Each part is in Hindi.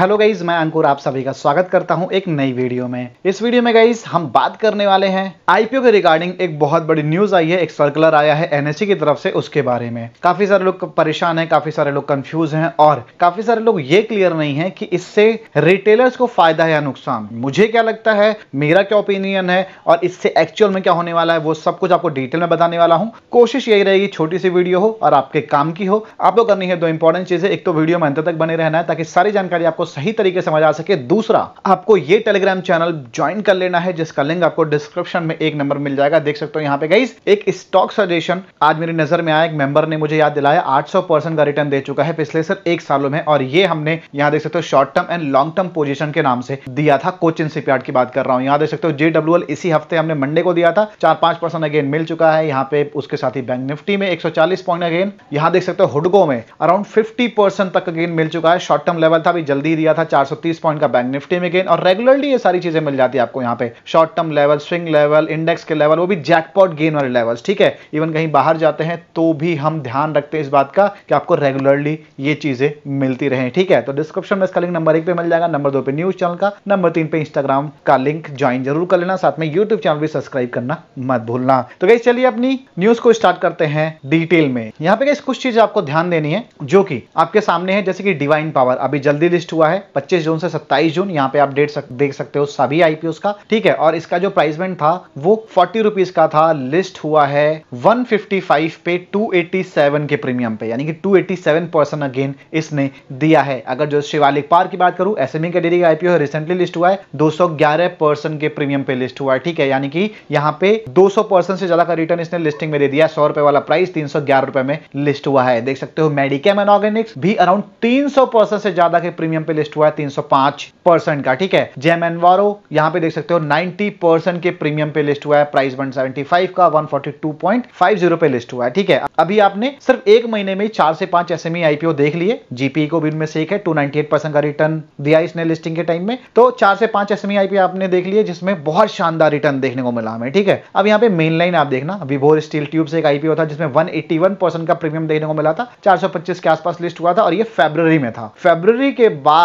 हेलो गाइज़ मैं अंकुर आप सभी का स्वागत करता हूँ एक नई वीडियो में। इस वीडियो में गाइज़ हम बात करने वाले हैं। आईपीओ के रिगार्डिंग एक बहुत बड़ी न्यूज़ आई है, एक सर्कुलर आया है एनएससी की तरफ़ से उसके बारे में। काफ़ी सारे लोग परेशान हैं, काफ़ी सारे लोग कंफ्यूज हैं और काफ़ी सारे लोग ये क्लियर नहीं है कि इससे रिटेलर्स को फ़ायदा है या नुकसान। मुझे क्या लगता है, मेरा क्या ओपिनियन है और इससे एक्चुअल में क्या होने वाला है, वो सब कुछ आपको डिटेल में बताने वाला हूँ। कोशिश यही रहेगी, छोटी सी वीडियो हो और आपके काम की हो। आपको करनी है दो इंपॉर्टेंट चीज़ें, एक तो वीडियो में अंत तक बने रहना है ताकि सारी जानकारी आपको सही तरीके से समझा सके। दूसरा, आपको ये टेलीग्राम चैनल ज्वाइन कर लेना है, जिसका लिंक आपको डिस्क्रिप्शन में एक नंबर मिल जाएगा। देख सकते हो यहाँ पे गाइस एक स्टॉक सजेशन आज मेरी नज़र में आया। एक मेंबर ने मुझे याद दिलाया 800 परसेंट का रिटर्न दे चुका है पिछले सर एक सालों में। और ये हमने यहाँ देख सकते हो short term and long term position के नाम से दिया था। कोचिन सिपयार्ड की बात कर रहा हूँ। यहाँ देख सकते हो जे इसी हफ़्ते हमने मंडे को दिया था। चार पाँच परसेंट अगेन मिल चुका है। यहाँ पे उसके साथ ही बैंक निफ्टी में एक सौ चालीस पॉइंट अगेन यहाँ देख सकते हो हुडगो में अराउंड फिफ्टी तक अगेन मिल चुका है। शॉर्ट टर्म लेवल था, अभी जल्दी दिया था 430 पॉइंट का बैंक निफ्टी में गेन और रेगुलरली ये सारी चीज़ें मिल जाती है आपको यहाँ पे। Short term level swing level index के लेवल वो भी जैकपॉट गेन वाले लेवल्स ठीक है? इवन कहीं बाहर जाते हैं तो भी हम ध्यान रखते हैं इस बात का कि आपको रेगुलरली ये चीज़ें मिलती रहे, ठीक है? तो डिस्क्रिप्शन में इसका लिंक नंबर एक पे मिल जाएगा नंबर दो पे न्यूज़ चैनल का नंबर तीन पे इंस्टाग्राम का लिंक ज्वाइन ज़रूर कर लेना, साथ में यूट्यूब चैनल भी सब्सक्राइब करना मत भूलना। तो गई चलिए अपनी न्यूज़ को स्टार्ट करते हैं डिटेल में। यहाँ पे कुछ चीज़ें आपको ध्यान देनी है, जो कि आपके सामने है, जैसे कि डिवाइन पावर अभी जल्दी लिस्ट हुआ है 25 जून से 27 जून यहाँ पे आप डेट सक, देख सकते हो सभी आईपीओ का ठीक है? और इसका जो प्राइसमेंट था वो फोर्टी रुपीज़ का था लिस्ट हुआ है 155 पे 287 के प्रीमियम पे यानी कि 287 परसेंट अगेन इसने दिया है। अगर जो शिवालिक पार की बात करूँ एसएमई कैटेगरी का आईपीओ रिसेंटली लिस्ट हुआ है 211 परसेंट के प्रीमियम पे लिस्ट हुआ है ठीक है? यानी कि यहाँ पे 200 परसेंट से ज़्यादा का रिटर्न इसने लिस्टिंग में दे दिया सौ रुपए वाला प्राइस तीन रुपए में लिस्ट हुआ है। देख सकते हो मेडिकेम एंड ऑर्गेनिक्स भी अराउंड तीन से ज़्यादा के प्रीमियम पे लिस्ट हुआ है तीन परसेंट का, ठीक है? जेम एनवारो, यहाँ पे देख सकते हो 90 परसेंट के प्रीमियम पे लिस्ट हुआ है प्राइस 175 का 142.50 पे लिस्ट हुआ है, ठीक है? अभी आपने सिर्फ़ एक महीने में चार से पाँच एसएमई आईपीओ देख लिए जीपी को भी उनमें से एक है 298 परसेंट का रिटर्न दिया इसने लिस्टिंग के टाइम में तो चार से पाँच एसएमई आईपीओ आपने देख लिए, जिसमें बहुत शानदार रिटर्न देखने को मिला हमें, ठीक है? अब यहाँ पे मेन लाइन आप देखना विभोर स्टील ट्यूब से एक आईपीओ था, जिसमें वन का प्रीमियम देखने को मिला था, चार सौ पच्चीस के आसपास लिस्ट हुआ था और ये फेब्रवरी में था। फेब्रवरी के बाद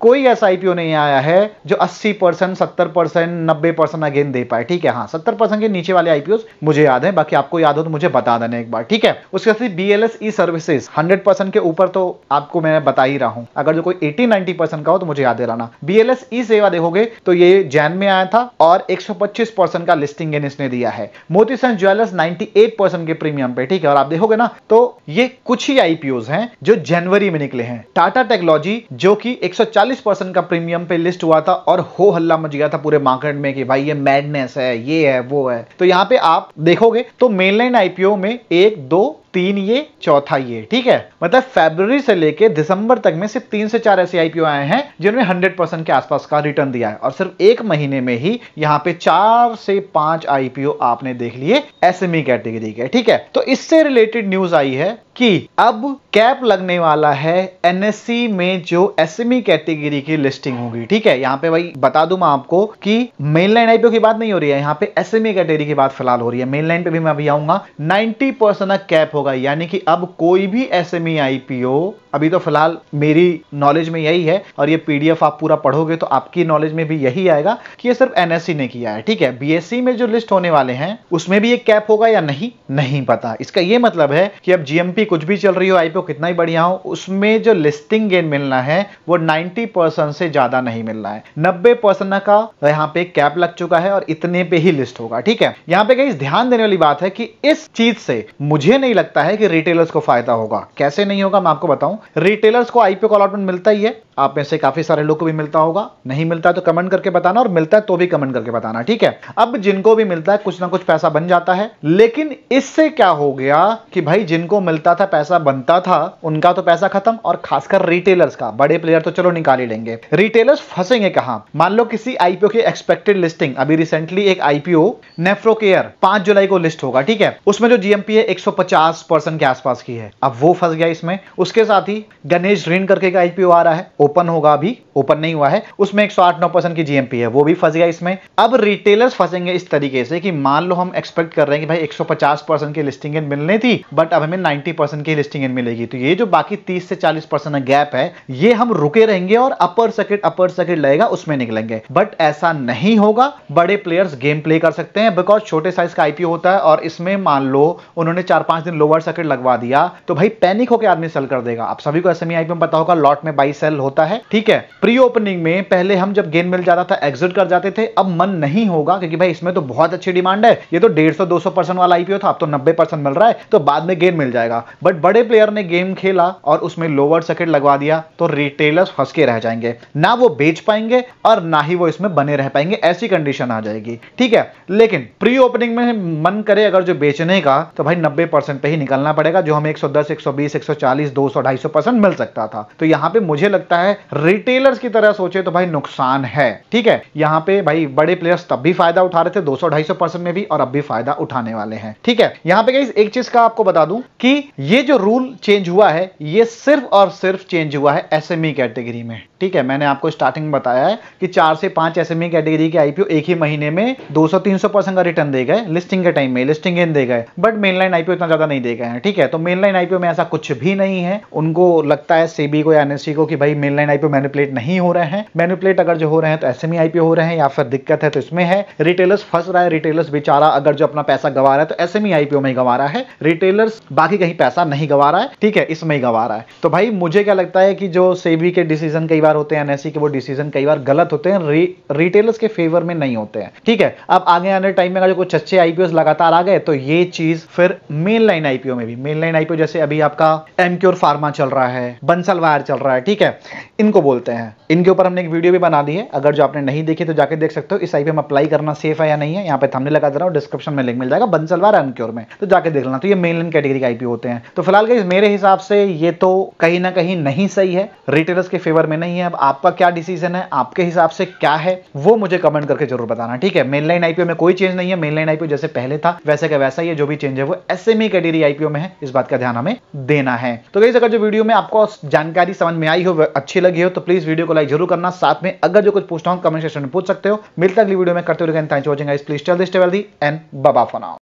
कोई ऐसा आईपीओ नहीं आया है जो 80 परसेंट, सत्तर परसेंट, नब्बे परसेंट अगेन दे पाए। ठीक है हाँ सत्तर परसेंट के नीचे वाले आईपीओ मुझे याद है, बाकी आपको याद हो तो मुझे बता देना एक बार। ठीक है, उसके साथ B L S E services hundred percent के ऊपर तो आपको मैं बता ही रहा हूँ। अगर जो कोई एटी नाइनटी परसेंट का हो तो मुझे याद दिलाना। बी एल एस ई सेवा देखोगे तो ये जैन में आया था और एक सौ पच्चीस परसेंट का लिस्टिंग गेन इसने दिया है। Motisons jewellers ninety eight percent के प्रीमियम पे, ठीक है, और आप देखोगे ना तो ये कुछ ही आईपीओ हैं जो जनवरी में निकले हैं। टाटा टेक्नोलॉजी, जो कि 140 परसेंट का प्रीमियम पे लिस्ट हुआ था और हो हल्ला मच गया था पूरे मार्केट में कि भाई ये मैडनेस है, ये है, वो है। तो यहाँ पे आप देखोगे तो मेनलाइन आईपीओ में एक, दो तीन ये, चौथा ये, ठीक है? मतलब फेब्रवरी से लेके दिसंबर तक में सिर्फ़ तीन से चार ऐसे आईपीओ आए हैं, जिन्होंने हंड्रेड परसेंट के आसपास का रिटर्न दिया है। और सिर्फ़ एक महीने में ही यहाँ पे चार से पाँच आईपीओ आपने देख लिए एसएमई कैटेगरी के, ठीक है? तो इससे रिलेटेड न्यूज़ आई है कि अब कैप लगने वाला है एनएससी में जो एसएमई कैटेगरी की लिस्टिंग होगी, ठीक है? यहाँ पे भाई बता दूँ मैं आपको कि मेन लाइन आईपीओ की बात नहीं हो रही है, यहाँ पे एसएमई कैटेगरी की बात फ़िलहाल हो रही है। मेन लाइन पे भी मैं अभी आऊँगा। 90 परसेंट कैप होगा। यानी कि अब कोई भी एसएमई आईपीओ अभी तो फ़िलहाल मेरी नॉलेज में यही है और ये पीडीएफ आप पूरा पढ़ोगे तो आपकी नॉलेज में भी यही आएगा कि ये सिर्फ़ एनएससी ने किया है, ठीक है? बीएससी में जो लिस्ट होने वाले हैं, उसमें भी एक कैप होगा या नहीं? नहीं पता। इसका ये मतलब है कि अब जीएमपी कुछ भी चल रही हो आईपीओ कितना ही बढ़िया हो, उसमें जो लिस्टिंग गेन मिलना है, वो नाइनटी से ज़्यादा नहीं मिलना है। नब्बे का यहाँ पे कैप लग चुका है और इतने पे ही लिस्ट होगा, ठीक है? यहाँ पे कहीं ध्यान देने वाली बात है कि इस चीज़ से मुझे नहीं लगता है कि रिटेलर्स को फ़ायदा होगा। कैसे नहीं होगा, मैं आपको बताऊँ। रिटेलर्स को आईपीओ अलॉटमेंट मिलता ही है। आप में से काफ़ी सारे लोग को भी मिलता होगा। नहीं मिलता तो कमेंट करके बताना और मिलता है तो भी कमेंट करके बताना, ठीक है? अब जिनको भी मिलता है, कुछ ना कुछ पैसा बन जाता है। लेकिन इससे क्या हो गया कि भाई जिनको मिलता था, पैसा बनता था, उनका तो पैसा खत्म और खासकर रिटेलर्स का। बड़े प्लेयर तो चलो निकाल ही लेंगे। रिटेलर्स फंसेंगे कहाँ? मान लो किसी आईपीओ की एक्सपेक्टेड लिस्टिंग अभी रिसेंटली एक आईपीओ नेफ्रोकेयर पाँच जुलाई को लिस्ट होगा, ठीक है? उसमें जो जीएमपी है, एक परसेंट के आसपास की है। अब वो फंस गया इसमें। उसके साथ ही गणेश ऋण करके का आईपीओ आ रहा है। ओपन होगा अभी, ओपन नहीं हुआ है, उसमें एक सौ की जीएमपी है, वो भी फंस गया इसमें। अब रिटेलर्स फंसेंगे इस तरीके से कि मान लो हम एक्सपेक्ट कर रहे हैं कि भाई 150 परसेंट की लिस्टिंग इन मिलनी थी बट अब हमें 90 परसेंट की लिस्टिंग इन मिलेगी। तो ये जो बाकी 30 से 40 परसेंट गैप है, ये हम रुके रहेंगे और अपर सर्किट अपर सर्किट लगेगा, उसमें निकलेंगे। बट ऐसा नहीं होगा। बड़े प्लेयर्स गेम प्ले कर सकते हैं बिकॉज़ छोटे साइज़ का आईपीओ होता है और इसमें मान लो उन्होंने चार पाँच दिन लोअर सर्किट लगवा दिया तो भाई पैनिक होकर आदमी सेल कर देगा। आप सभी को एसएमई आईपीओ में पता होगा लॉट में बाई सेल होता है ठीक है? प्री ओपनिंग में पहले हम जब गेन मिल जाता था एग्जिट कर जाते थे अब मन नहीं होगा क्योंकि भाई इसमें तो बहुत अच्छी डिमांड है। ये तो डेढ़ सौ दो सौ परसेंट वाला आईपीओ था अब तो नब्बे परसेंट मिल रहा है तो बाद में गेन मिल जाएगा। बट बड़े प्लेयर ने गेम खेला और उसमें लोअर सर्किट लगवा दिया तो रिटेलर्स फंस के रह जाएँगे। ना वो बेच पाएँगे और ना ही वो इसमें बने रह पाएँगे ऐसी कंडीशन आ जाएगी ठीक है? लेकिन प्री ओपनिंग में मन करे अगर जो बेचने का तो भाई नब्बे परसेंट पे ही निकलना पड़ेगा जो हमें 110, 120, 140, 200, 250 परसेंट मिल सकता था। तो यहाँ पे मुझे लगता है रिटेलर्स की तरह सोचे तो भाई नुकसान है। ठीक है यहाँ पे भाई बड़े प्लेयर्स तब भी फ़ायदा उठा रहे थे 200, 250 परसेंट में भी और अब भी फ़ायदा उठाने वाले हैं। ठीक है यहाँ पे एक चीज़ का आपको बता दूँ कि ये जो रूल चेंज हुआ है ये सिर्फ़ और सिर्फ़ चेंज हुआ है एसएमई कैटेगरी में। ठीक है, मैंने आपको स्टार्टिंग बताया है कि चार से पाँच एसएमई कैटेगरी के आईपीओ एक ही महीने में 200-300 परसेंट का रिटर्न दे गए लिस्टिंग के टाइम में लिस्टिंग इन दे गए बट मेनलाइन आईपीओ इतना ज़्यादा नहीं दे गए हैं, ठीक है? तो मेनलाइन आईपीओ में ऐसा कुछ भी नहीं है। उनको लगता है सेबी को या एनएससी को कि भाई मेनलाइन आईपीओ मैनिपुलेट नहीं हो रहे हैं। मैनिपुलेट अगर जो हो रहे हैं तो एसएमई आईपीओ हो रहे हैं या फिर दिक्कत है तो इसमें है। रिटेलर्स फंस रहा है रिटेलर्स बेचारा अगर जो अपना पैसा गवा रहा है तो एसएमई आईपीओ में ही गवा रहा है। रिटेलर्स बाकी कहीं पैसा नहीं गवा रहा है, ठीक है, इसमें ही गवा रहा है। तो भाई मुझे क्या लगता है कि जो सेबी के डिसीज़न कई बार होते हैं एनएससी के वो डिसीज़न कई बार गलत होते हैं री, रिटेलर्स के फेवर में नहीं होते हैं। ठीक है अब आगे आने टाइम में अगर कुछ अच्छे आईपीओ लगातार आ गए तो ये चीज़ फिर मेन लाइन आईपीओ में भी। मेन लाइन आईपीओ जैसे अभी आपका एमक्योर फार्मा चल रहा है बंसल वायर चल रहा है ठीक है इनको बोलते हैं। इनके ऊपर हमने एक वीडियो भी बना दी है अगर जो आपने नहीं देखी तो जाके देख सकते हो इस आईपीओ में अप्लाई करना सेफ़ है या नहीं है यहाँ पे हमने लगा दे रहा हूँ डिस्क्रिप्शन में लिंक मिल जाएगा बंसलवार एमक्योर में। तो जाके देख लेना तो ये मेन लाइन कैटेगरी का आईपीओ होते हैं। तो फ़िलहाल मेरे हिसाब से ये तो कहीं ना कहीं नहीं सही है रिटेलर्स के फेवर में नहीं है। अब आपका क्या डिसीज़न है, आपके हिसाब से क्या है, वो मुझे कमेंट करके ज़रूर बताना, ठीक है? मेन लाइन आईपीओ में कोई चेंज नहीं है मेन लाइन आईपीओ जैसे पहले था, वैसे का वैसा ही है, जो भी चेंज है, वो एसएमई कैटेगरी आईपीओ में है, इस बात का ध्यान हमें देना है। तो कई अगर जो वीडियो में आपको जानकारी समझ में आई हो अच्छी लगी हो तो प्लीज़ वीडियो को लाइक ज़रूर करना, साथ में अगर जो कुछ पूछना हो कमेंट सेक्शन में पूछ सकते हो। मिलता अगली वीडियो में, करते हुए एंड बाबा फॉर